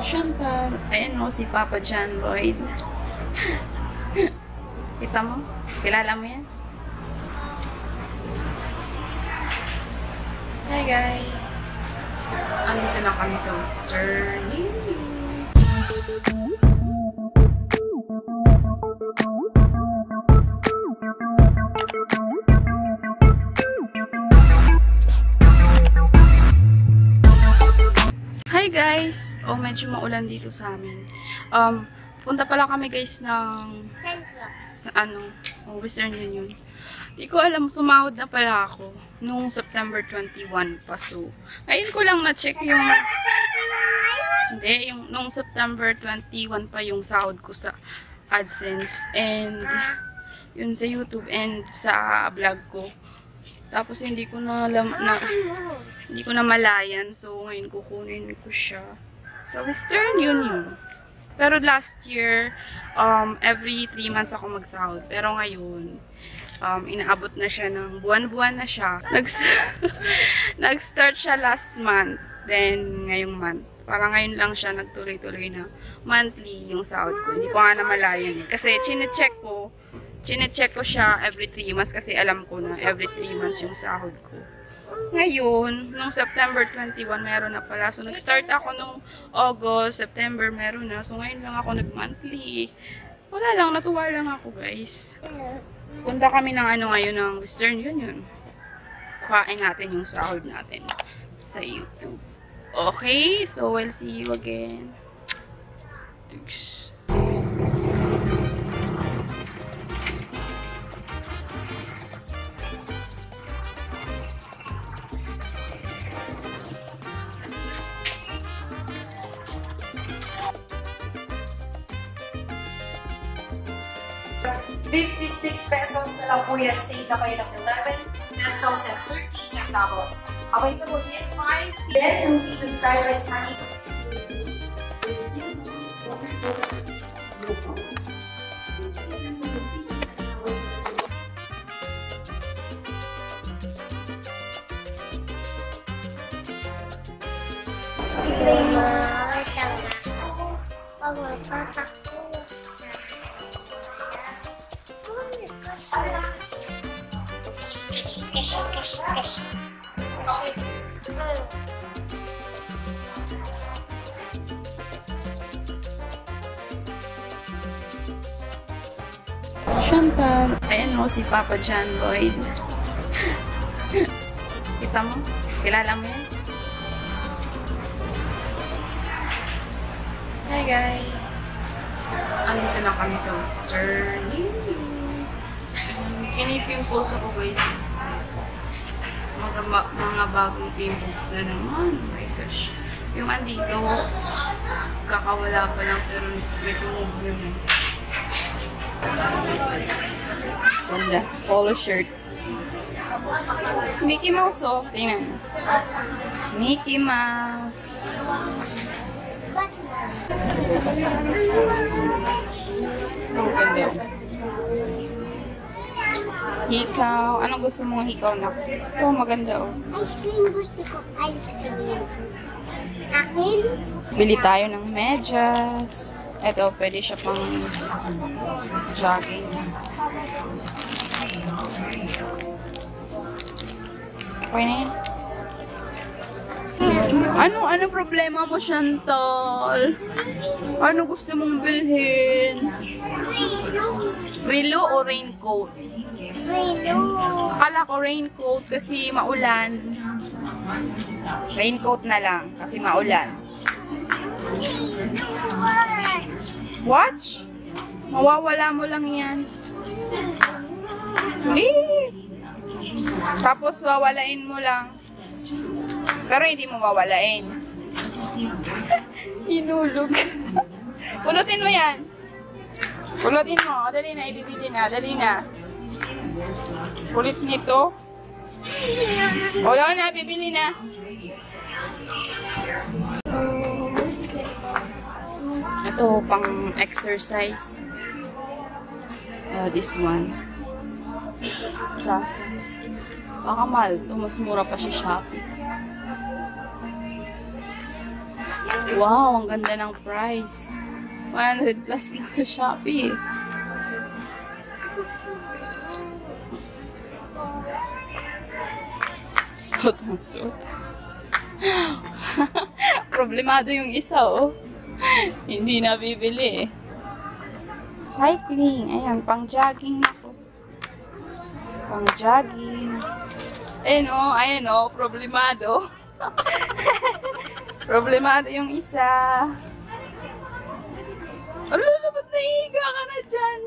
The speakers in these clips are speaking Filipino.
Chantal. Ayan o, si Papa John Lloyd. Kita mo? Kilala mo yan? Hi guys! Andito na kami sa Worcester. Hi guys! Oh, medyo maulan dito sa amin. Um, punta pala kami guys ng Central. sa ano, oh, Western Union. Di ko alam, sumahod na pala ako nung September 21 pa. So, ngayon ko lang na-check yung hindi, yung nung September 21 pa yung sahod ko sa AdSense and yun sa YouTube and sa vlog ko. Tapos hindi ko na, alam na hindi ko na malayan. So, ngayon kukunin ko siya sa Western Union. Pero last year, um, every 3 months ako magsahod. Pero ngayon, um, inaabot na siya ng buwan-buwan na siya. Nags Nag-start siya last month. Then, ngayong month. Parang ngayon lang siya nagtuloy-tuloy na monthly yung sahod ko. Hindi ko nga namalayan. Kasi, chinecheck ko, chinecheck ko siya every 3 months kasi alam ko na every 3 months yung sahod ko. Ngayon, nung September 21, meron na pala. So, nag-start ako nung August, September, meron na. So, ngayon lang ako nag-monthly. Wala lang, natuwa lang ako, guys. Punta kami ng ano ngayon ng Western Union. Kuhain natin yung sahod natin sa YouTube. Okay, so we'll see you again. Thanks. Fifty-six pesos na lang po yan. Save na kayo ng 11 pesos and 30 centavos. Available in 5 Then, 2 pieces Starlight Honey. Pag Kasi, kasi. Kasi, Chantal. Ayan mo, si Papa John Lloyd. Kita mo? Kilala mo yan? Hi guys! Andito na kami sa Worcester. Kinip yung pulso ko guys. Mga, mga bagong pimples na naman. Oh my gosh. Yung andito, kakawala pa lang pero may tumubo naman. Ganda. Polo shirt. Mickey Mouse, oh. Tingnan mo. Mickey Mouse. Ang ganda. Hikaw. Anong gusto mong hikaw na? Ito, maganda, oh. Ice cream gusto ko. Ice cream. Akin? Bili tayo ng medyas. Ito, pwede siya pang jogging. Okay na yan. Ano, ano problema mo, Chantal? Ano gusto mong bilhin? Relo o raincoat? Relo. Akala ko raincoat kasi maulan. Raincoat na lang kasi maulan. Watch? Mawawala mo lang yan. Eh. Tapos wawalain mo lang. Pero hindi mo wawalain. Hinulog. Pulutin mo yan. Pulutin mo. Dali na. Ibibili na. Dali na. Kulit nito. Yun na. Bibili na. Ito, pang exercise. Uh, this one. Sasa. Baka mahal to. Mas mura pa siya Shopee. Wow, ang ganda ng price. 100 plus na sa Shopee. Suot ang. Problemado yung isa, oh. Hindi na bibili, eh. Cycling. Ayan, pang jogging na po. Pang jogging. Ayan, oh. Ayan, oh. Problemado. Problemado yung isa. Ano, ba't naihiga ka na dyan?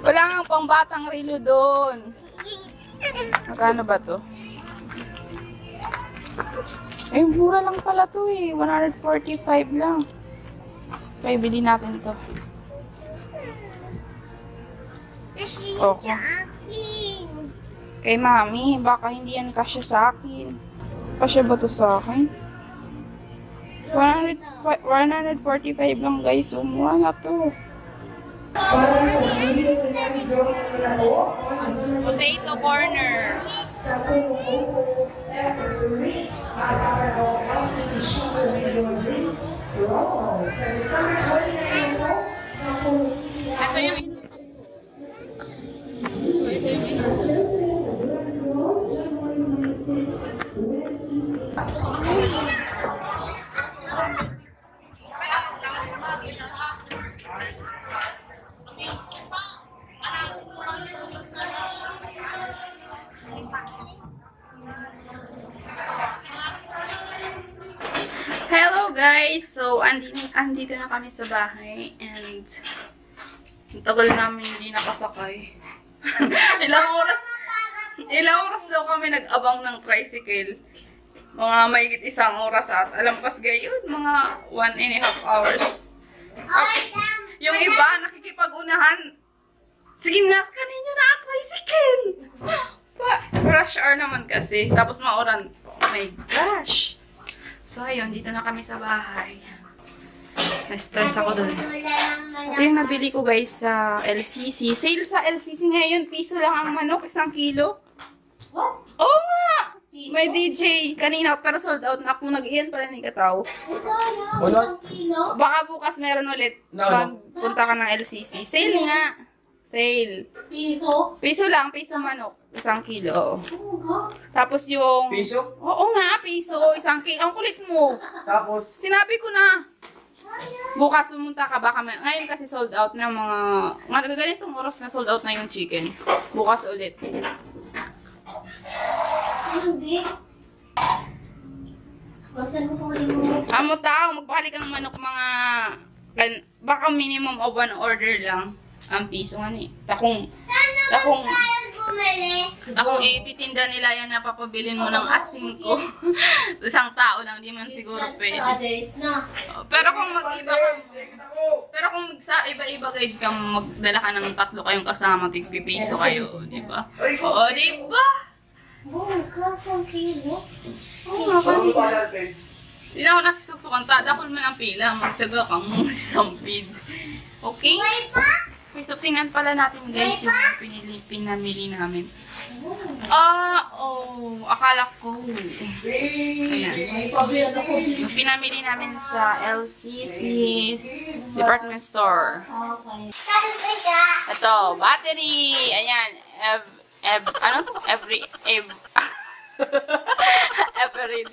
Wala nga pang batang relo doon. Magkano ba to? Eh, mura lang pala to eh. 145 lang. Okay, bili natin to. Akin. Kay mami, baka hindi yan kasya sa akin. Kasya ba to sa akin? 100, 145 lang guys. So, mura na to. Potato corner. Ito yung andito, na kami sa bahay and tagal namin hindi nakasakay. ilang oras ilang oras daw kami nag-abang ng tricycle. Mga mahigit isang oras at alampas gayon, mga one and a half hours. Tapos, yung iba, nakikipag-unahan. Sige, naskan ninyo na tricycle! Rush hour naman kasi. Tapos mauran. Oh my gosh! So, ayun, dito na kami sa bahay. Na-stress ako doon. Ito yung nabili ko guys sa LCC. Sale sa LCC ngayon, piso lang ang manok, isang kilo. What? Oo nga! May DJ. Kanina, pero sold out na ako. Nag-iyan pala ni Kataw. Wala. isang kilo. Baka bukas meron ulit. No, Pag punta ka ng LCC. Sale nga. Sale. Piso. Piso lang, piso manok. Isang kilo. Oo nga. Tapos yung... Piso? Oo nga, piso. Isang kilo. Ang kulit mo. Tapos, Sinabi ko na. Bukas pumunta ka baka may, ngayon kasi sold out na mga mga ganitong oras na sold out na yung chicken. Bukas ulit. Hindi. Ano mo. Amo tao, magpakali kang manok mga baka minimum of one order lang ang piso nga ni. Takong takong bumili. akong ititinda nila yan na papabilin mo ng asin ko. Isang tao lang, di man siguro pwede. others na. Pero kung mag-iba ka, pero kung sa iba-iba guide ka, magdala ka ng tatlo kayong kasama, tigpipiso kayo, di ba? Oo, di ba? Boss, kasang kilo. Oo nga, kanina. Hindi na ako nakisusukan. Tadakol mo ng pila. Magtsaga kang sampid. Okay? May pa? Okay, so tingnan pala natin guys yung pinili, pinamili namin. Ah, oh, akala ko. Ayan. Yung pinamili namin sa LCC's department store. Ito, battery. Ayan. Ev, ev, ano? Every, ev, every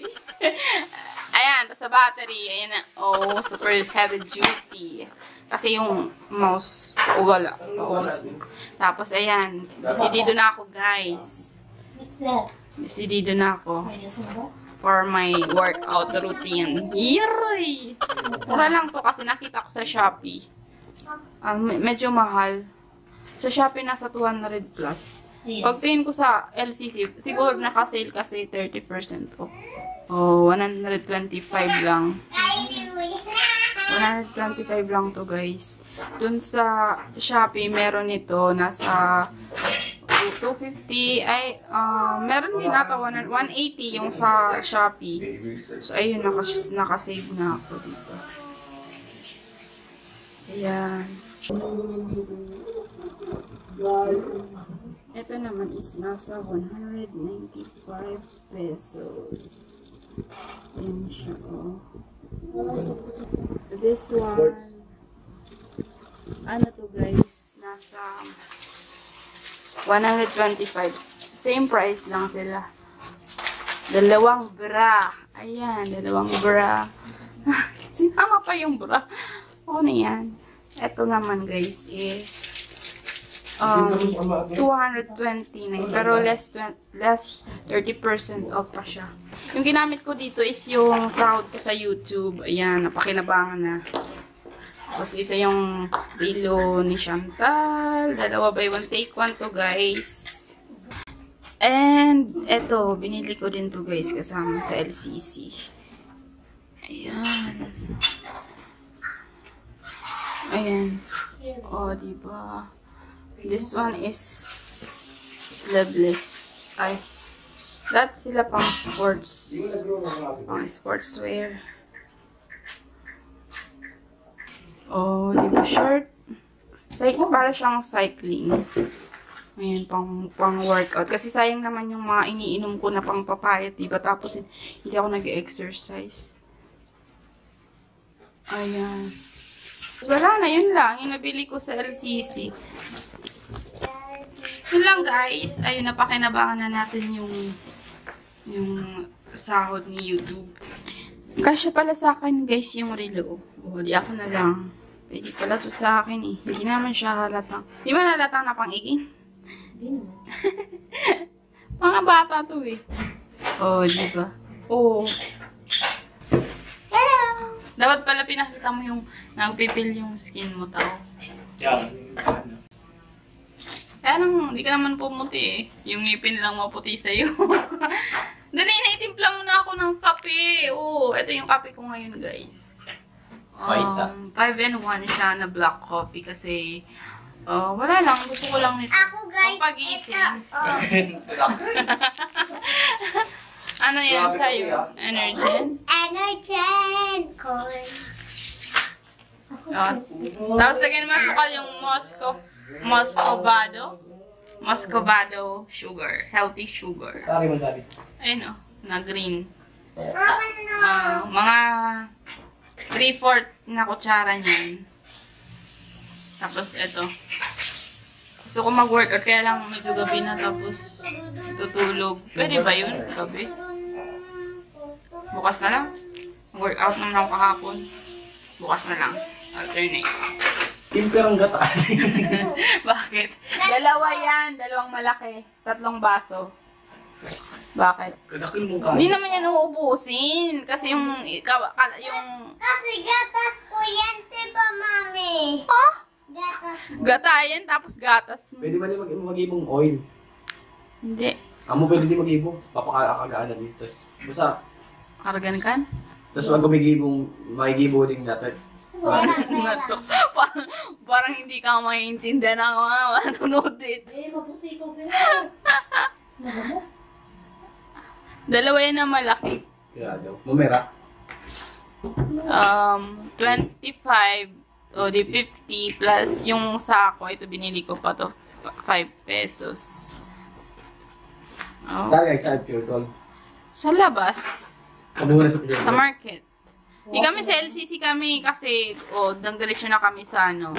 Ayan, tapos sa battery, ayan na. Oh, super heavy duty. Kasi yung mouse, oh, wala. Paubos. Tapos, ayan. Decidido na ako, guys. What's that? Decidido na ako for my workout routine. Yiray! Mura lang to kasi nakita ko sa Shopee. Me- medyo mahal. Sa Shopee nasa 200 plus. Pagtingin ko sa LCC, siguro naka-sale kasi 30% off. Oh, 125 lang. 125 lang to guys. Dun sa Shopee, meron ito nasa 250 ay ah, meron din ata 100 180 yung sa Shopee. So ayun naka naka-save na ako dito. Ayan. Ito naman is nasa 195 pesos. Ayan siya, oh. This one, ano to guys, nasa 125. Same price lang sila. Dalawang bra. Ayan, dalawang bra. Sinama pa yung bra. Ano yan? Ito naman guys is um, 229. Pero less, twen- less 30% off pa siya. Yung ginamit ko dito is yung sahod ko sa YouTube. Ayan, napakinabangan na. Tapos ito yung relo ni Chantal. Dalawa by one. Take one to guys. And eto, binili ko din to guys kasama sa LCC. Ayan. Ayan. Oh, diba? This one is sleeveless. Ay, that's sila pang sports. Pang sportswear. Oh, di ba short? Cycle, para siyang cycling. Ayan, pang, pang workout. Kasi sayang naman yung mga iniinom ko na pang papayat, di ba? Tapos hindi ako nag-exercise. Ayan. Wala na, yun lang. Yung nabili ko sa LCC. Yun lang guys. Ayun, napakinabangan na natin yung yung sahod ni YouTube. Kasya pala sa akin guys yung relo. O, di ako na lang. Pwede pala to sa akin eh. Hindi naman siya halatang. Di ba halatang na pang ikin? Mga bata to eh. Oh, di ba? Oh. Hello! Dapat pala pinakita mo yung nagpipil yung skin mo tao. Nang, hindi ka naman pumuti eh. Yung ngipin lang maputi sa'yo. Dali, naitimpla mo na ako ng kape. Oo, ito yung kape ko ngayon, guys. Ah. Um, 5 and 1 siya na black coffee kasi uh, wala lang. Gusto ko lang nito. Ako guys, ito. Oh, Ano yan sa'yo? Energen? Energen corn. Oh. Tapos lagyan mo sukal yung Moscow, Moscovado. Moscovado sugar. Healthy sugar. Ayun oh, na green. Ah, mga 3-4 na kutsara niyan. Tapos ito. Gusto ko mag-workout kaya lang medyo gabi na tapos tutulog. Pwede ba yun? Gabi? Bukas na lang. Workout naman ako kahapon. Bukas na lang. Alternate. Team ka ng gata. Bakit? Dalawa yan. Dalawang malaki. Tatlong baso. Bakit? Kadakil mo ka. Hindi naman yan uubusin. Kasi yung, yung, Kasi gatas ko yan, diba, mami? ah, Gatas. gatayan tapos gatas mo. Pwede ba niya mag mag-ibong oil? Hindi. Amo pwede din mag-ibong. Papakakagaan na dito. Basta, Kargan kan? tapos wag kumigibong, magigibo din natin. To. parang, parang hindi ka maintindihan ng mga manonood dito. Dalawa yan na malaki. Kaya daw. Mumera. Um, 25 o di 50 plus yung sako. Ito binili ko pa to 5 pesos. Oh. Guys, sa pure gold. Sa labas. Na sa pure Sa gold. market. Di kami sa LCC kami kasi, oh, nang diretso na kami sa ano.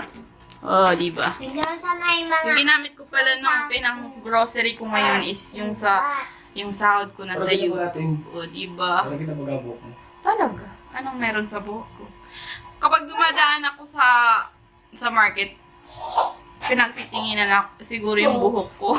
Oh, di ba? Diyan sa may mga... Yung ginamit ko pala nung pinang grocery ko ngayon is yung sa yung sahod ko na sa iyo. Oh, di ba? Talaga. Anong meron sa buhok ko? Kapag dumadaan ako sa sa market, pinagtitinginan ako siguro yung buhok ko.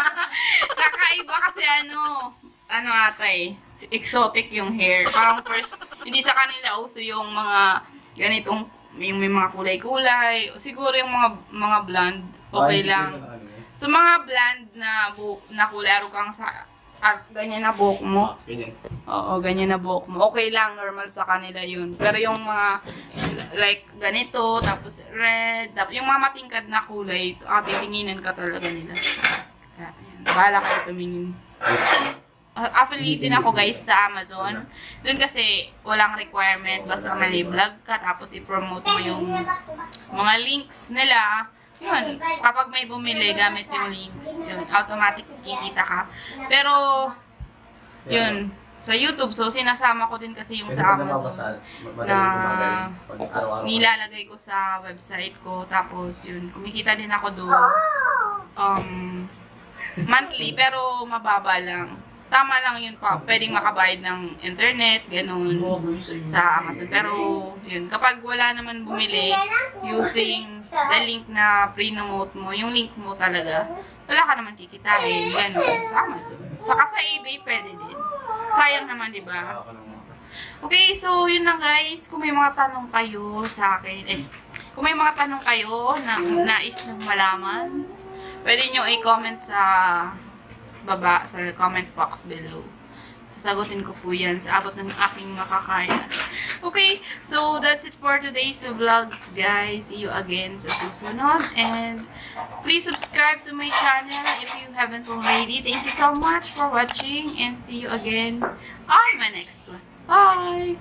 Kakaiba kasi ano, ano ata eh, exotic yung hair. Parang first, hindi sa kanila uso yung mga ganitong, yung may mga kulay-kulay. Siguro yung mga mga blonde, okay lang. ano eh. So mga blonde na buhok, na kulay, arukang sa, ah, ganyan na buhok mo. Ah, Ganyan. Oo, ganyan na buhok mo. Okay lang, normal sa kanila yun. Pero yung mga, like, ganito, tapos red, tapos yung mga matingkad na kulay, ah, titinginan ka talaga nila. Kaya. Bahala kayo tumingin. Affiliate din ako guys sa Amazon. Doon kasi walang requirement, basta may vlog ka, tapos i-promote mo yung mga links nila. Yun, kapag may bumili, gamit yung links. Yun, automatic kikita ka. Pero, yun, sa YouTube. So, sinasama ko din kasi yung sa Amazon. na-. Nilalagay ko sa website ko. Tapos, yun, kumikita din ako doon. Um, monthly, pero mababa lang. Tama lang yun pa. Pwedeng makabayad ng internet, ganun sa Amazon. Pero, yun, kapag wala naman bumili, using the link na pre-note mo, yung link mo talaga, wala ka naman kikitain, ganun, sa Amazon. Saka sa eBay, pwede din. Sayang naman, di ba? Okay, so yun lang guys. Kung may mga tanong kayo sa akin, eh, kung may mga tanong kayo na nais nyo malaman, pwede nyo i-comment sa baba, sa comment box below. Sasagutin ko po yan sa abot ng aking makakaya. Okay, so that's it for today's vlogs, guys. See you again sa susunod. And please subscribe to my channel if you haven't already. Thank you so much for watching and see you again on my next one. Bye!